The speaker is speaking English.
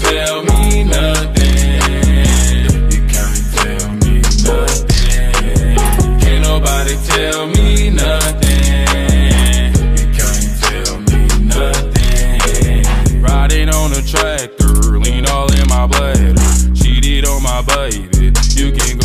tell me nothing. You can't tell me nothing. Can't nobody tell me nothing. You can't tell me nothing. Riding on a tractor, lean all in my bladder. Cheated on my baby. You can go.